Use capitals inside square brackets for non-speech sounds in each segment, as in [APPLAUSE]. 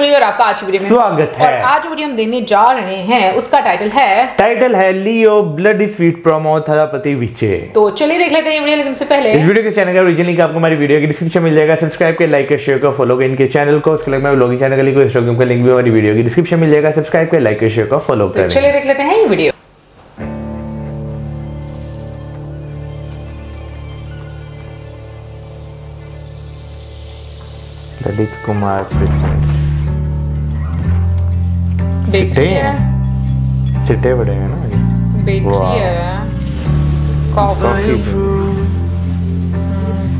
Everybody और आपका आज की वीडियो में स्वागत है। और आज वीडियो हम देखने जा रहे हैं उसका टाइटल है टाइटल है Leo bloody sweet promo Thalapathy विचे तो चलिए देख लेते हैं वीडियो लेकिन से पहले इस वीडियो के चैनल का ओरिजिनल लिंक आपको हमारी वीडियो की डिस्क्रिप्शन मिल जाएगा। सब्सक्राइब कर लाइक कर शेयर कर फॉलो कर इनके चैनल को। उसके मैं ब्लॉगिंग चैनल का लिंक इंस्टाग्राम का लिंक भी हमारी वीडियो की डिस्क्रिप्शन मिल जाएगा। सब्सक्राइब कर लाइक कर शेयर कर फॉलो कर। चलिए देख लेते हैं ये video. Lalit Kumar presents bakery है। सिटे बड़े हैं ना बेकरी है। Coffee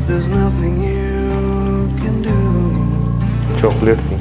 There's nothing you can do, chocolate थी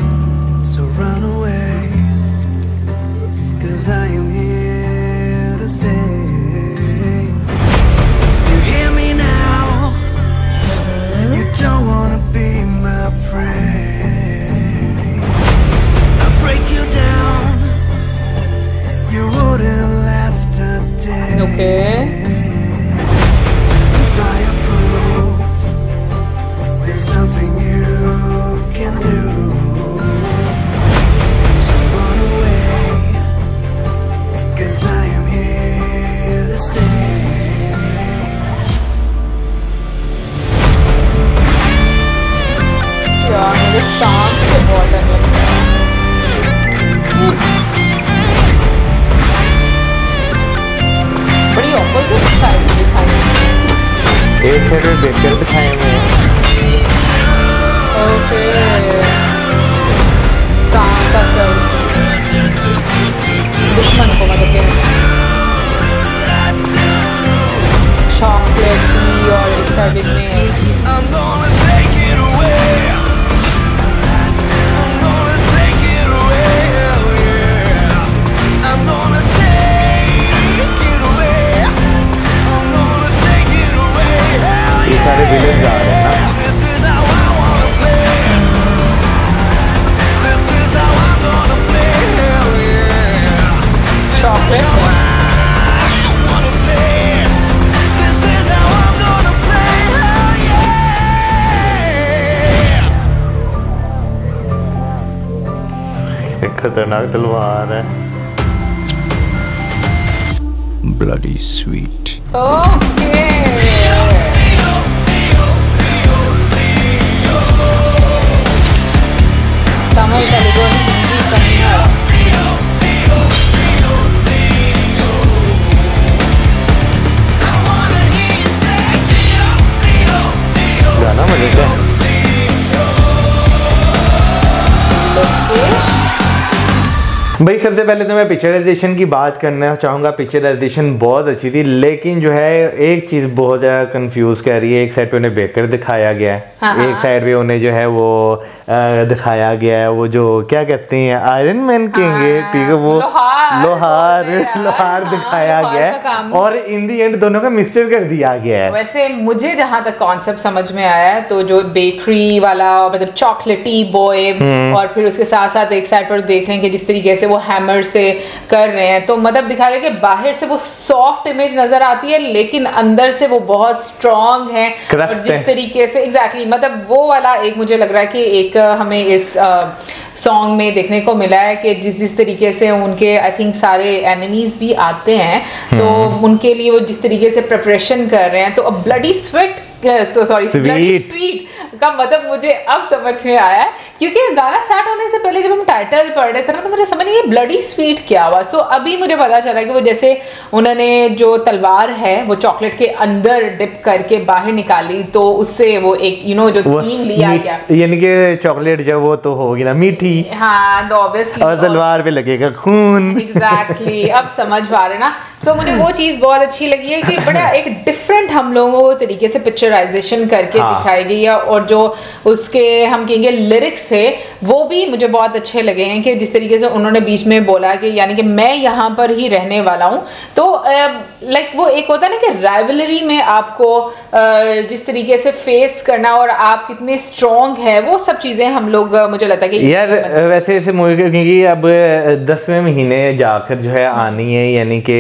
मुझे सांप से बहुत डर लगता है बड़ी ऑपोजिट साइड दिखाई एक साइड में बेकर दिखाए हुए हैं ओके सांप का सर दुश्मन को मतलब के चॉकलेट और एक साइड में खतरनाक तलवार है bloody sweet. ओके तमिल भाई सबसे पहले तो मैं पिक्चराइजेशन की बात करना चाहूँगा। पिक्चराइजेशन बहुत अच्छी थी लेकिन जो है एक चीज़ बहुत ज़्यादा कंफ्यूज कर रही है। एक साइड पे उन्हें बेकर दिखाया गया है। हाँ, हाँ। एक साइड पे उन्हें जो है वो आ, दिखाया गया है। वो जो क्या कहते हैं आयरन मैन कहेंगे ठीक है वो लोहार लोहार हैं दिखाया गया है और इन दी एंड दोनों का मिक्सचर कर दिया गया है। वैसे मुझे जहाँ तक कॉन्सेप्ट समझ में आया है तो जो बेकरी वाला मतलब चॉकलेटी बॉय और फिर उसके साथ साथ एक साइड पर देख रहे हैं कि जिस तरीके से वो हैमर से कर रहे हैं तो मतलब दिखाया गया कि बाहर से वो सॉफ्ट इमेज नज़र आती है लेकिन अंदर से वो बहुत स्ट्रांग है और जिस तरीके से एग्जैक्टली exactly, मतलब वो वाला एक मुझे लग रहा है कि एक हमें इस सॉन्ग में देखने को मिला है कि जिस जिस तरीके से उनके आई थिंक सारे एनिमीज भी आते हैं। तो उनके लिए वो जिस तरीके से प्रिपरेशन कर रहे हैं तो अब ब्लडी स्वेट सॉरी स्वीट का मतलब मुझे अब समझ में आया है क्योंकि गाना स्टार्ट होने से पहले जब हम टाइटल पढ़ रहे थे ना तो मुझे समझ नहीं ये ब्लडी स्वीट क्या हुआ। सो अभी मुझे पता चला कि वो जैसे उन्होंने जो तलवार है वो चॉकलेट के अंदर डिप करके बाहर निकाली तो उससे वो एक यू नो जो थीम लिया गया। यानी कि चॉकलेट जो वो तो होगी ना मीठी। हाँ तो ऑब्वियसली और तलवार पे लगेगा खून। एग्जैक्टली अब समझ पा रहे ना। सो मुझे वो चीज़ बहुत अच्छी लगी है कि बड़ा एक डिफरेंट हम लोगों को तरीके से पिक्चराइजेशन करके हाँ। दिखाई गई है और जो उसके हम कहेंगे लिरिक्स थे वो भी मुझे बहुत अच्छे लगे हैं कि जिस तरीके से उन्होंने बीच में बोला कि यानी कि मैं यहाँ पर ही रहने वाला हूँ। तो लाइक वो एक होता है ना कि राइवलरी में आपको जिस तरीके से फेस करना और आप कितने स्ट्रॉन्ग है वो सब चीज़ें हम लोग मुझे लगता है कि यार वैसे ऐसे मूवी क्योंकि अब दसवें महीने जाकर जो है आनी है यानी कि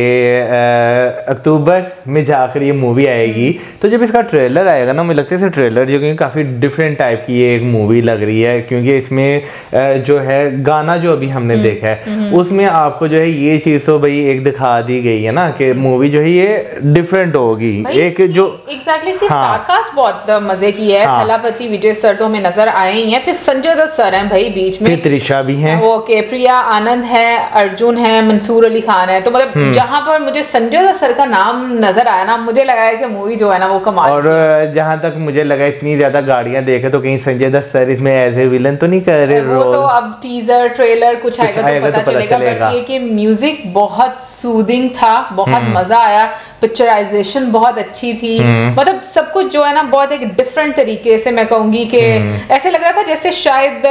अक्टूबर में जाकर ये मूवी आएगी। तो जब इसका ट्रेलर आएगा ना मुझे लगता है ट्रेलर जो कि काफ़ी डिफरेंट टाइप की एक मूवी लग रही है क्योंकि इसमें अ, जो है गाना जो अभी हमने हम्म, देखा है उसमें आपको जो है ये चीज़ तो भाई एक दिखा दी गई है ना कि मूवी जो है ये डिफरेंट होगी। एक जो एग्जैक्टली सी हाँ। स्टारकास्ट बहुत मज़े की है। हाँ। थलापति विजय सर तो हमें नज़र आए ही हैं। फिर संजय दत्त सर हैं भाई बीच में। त्रिशा भी है। वो के प्रिया आनंद है अर्जुन है मंसूर अली खान है। तो मतलब जहाँ पर मुझे संजय दत्त सर का नाम नज़र आया ना मुझे लगा है कि मूवी जो है ना वो कमाल और है। जहाँ तक मुझे लगा इतनी ज़्यादा गाड़ियाँ देखे तो कहीं संजय दत्त सर इसमें एज ए विलन तो नहीं कर रहे वो तो अब टीजर ट्रेलर कुछ आएगा तो पता तो पता चलेगा चलेगा। बट ये कि म्यूज़िक बहुत सूदिंग था बहुत हम्म। मज़ा आया पिक्चराइजेशन बहुत अच्छी थी हम्म। मतलब सब कुछ जो है ना बहुत एक डिफरेंट तरीके से मैं कहूँगी कि हम्म। ऐसे लग रहा था जैसे शायद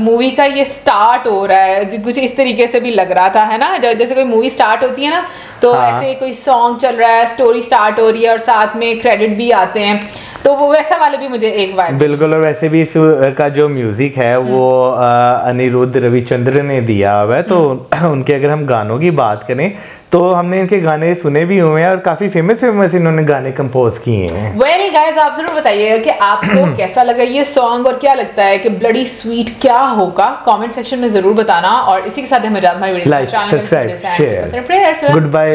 मूवी का ये स्टार्ट हो रहा है कुछ इस तरीके से भी लग रहा था है ना जैसे कोई मूवी स्टार्ट होती है ना तो हाँ। ऐसे कोई सॉन्ग चल रहा है स्टोरी स्टार्ट हो रही है और साथ में क्रेडिट भी आते हैं तो वो वैसा वाले भी मुझे एक वाइब बिल्कुल और वैसे भी इस का जो म्यूज़िक है वो हम्म। अनिरुद्ध रविचंद्र ने दिया हुआ है तो हम्म। उनके अगर हम गानों की बात करें तो हमने इनके गाने सुने भी हुए हैं और काफ़ी फ़ेमस फ़ेमस इन्होंने गाने कंपोज किए हैं। वेल गाइस आप ज़रूर बताइएगा कि आपको [CLEARS THROAT] कैसा लगा ये सॉन्ग और क्या लगता है कि ब्लडी स्वीट क्या होगा? कमेंट सेक्शन में ज़रूर बताना और इसी के साथ हमें जात हमारी video like subscribe share goodbye